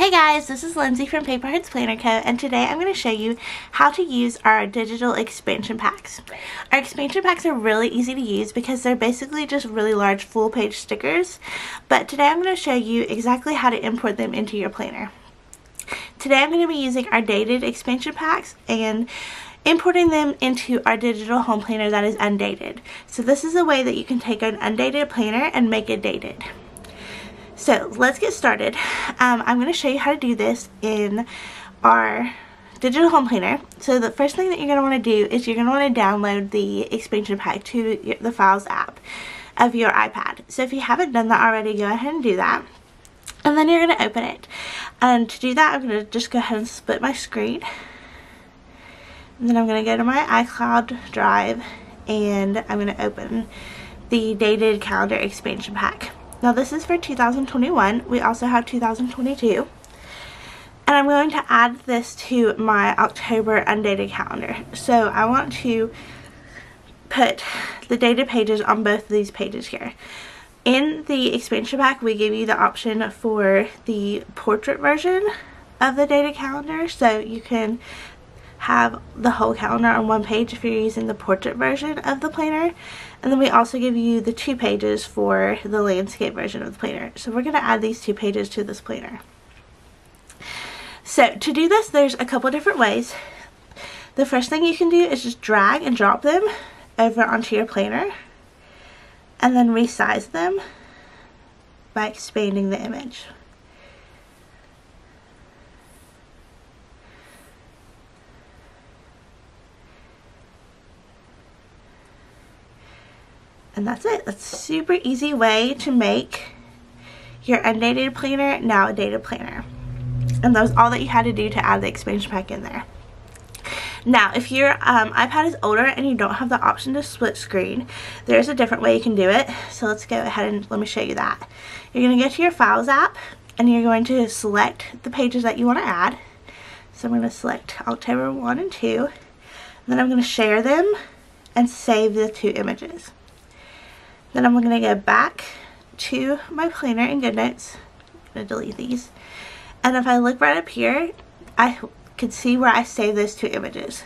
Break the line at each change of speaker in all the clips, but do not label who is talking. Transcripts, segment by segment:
Hey guys, this is Lindsay from Paper Hearts Planner Co. and today I'm going to show you how to use our digital expansion packs. Our expansion packs are really easy to use because they're basically just really large full page stickers, but today I'm going to show you exactly how to import them into your planner. Today I'm going to be using our dated expansion packs and importing them into our digital home planner that is undated. So this is a way that you can take an undated planner and make it dated. So let's get started. Um, I'm going to show you how to do this in our digital home planner. So the first thing that you're going to want to do is you're going to want to download the expansion pack to the Files app of your iPad. So if you haven't done that already, go ahead and do that. And then you're going to open it. And to do that, I'm going to just go ahead and split my screen. And then I'm going to go to my iCloud drive and I'm going to open the dated calendar expansion pack. Now this is for 2021. We also have 2022. And I'm going to add this to my October undated calendar. So I want to put the dated pages on both of these pages here. In the expansion pack, we give you the option for the portrait version of the dated calendar. So you can have the whole calendar on one page if you're using the portrait version of the planner. And then we also give you the two pages for the landscape version of the planner. So we're going to add these two pages to this planner. So to do this, there's a couple different ways. The first thing you can do is just drag and drop them over onto your planner and then resize them by expanding the image. And that's it. That's a super easy way to make your undated planner now a dated planner. And that was all that you had to do to add the expansion pack in there. Now, if your um, iPad is older and you don't have the option to split screen, there's a different way you can do it. So let's go ahead and let me show you that. You're going to go to your Files app and you're going to select the pages that you want to add. So I'm going to select October 1 and 2. And then I'm going to share them and save the two images. Then I'm going to go back to my planner in GoodNotes. I'm going to delete these. And if I look right up here, I can see where I saved those two images.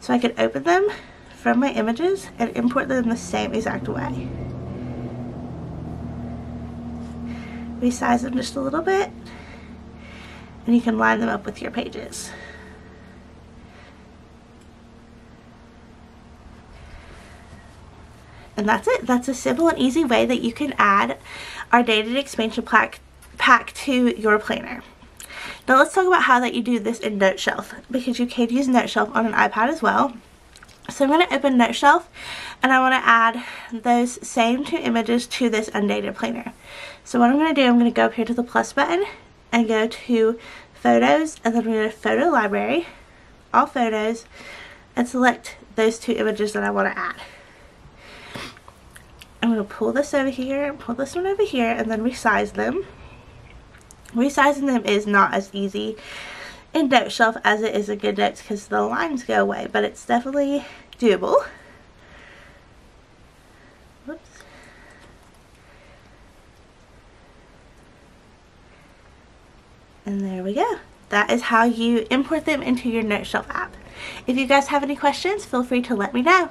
So I could open them from my images and import them the same exact way. Resize them just a little bit and you can line them up with your pages. And that's it. That's a simple and easy way that you can add our dated expansion pack, pack to your planner. Now let's talk about how that you do this in NoteShelf because you can use NoteShelf on an iPad as well. So I'm going to open NoteShelf and I want to add those same two images to this undated planner. So what I'm going to do, I'm going to go up here to the plus button and go to photos and then I'm going to photo library, all photos, and select those two images that I want to add. Going to pull this over here, and pull this one over here, and then resize them. Resizing them is not as easy in NoteShelf as it is in GoodNotes because the lines go away, but it's definitely doable. And there we go. That is how you import them into your NoteShelf app. If you guys have any questions, feel free to let me know.